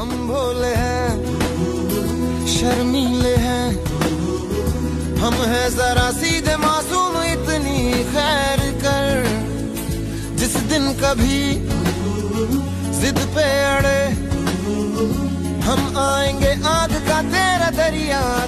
हम भोले हैं, शर्मीले हैं। हम हैं जरा सीधे मासूम, इतनी खैर कर। जिस दिन कभी जिद पे अड़े, हम आएँगे आग का तेरा दरिया।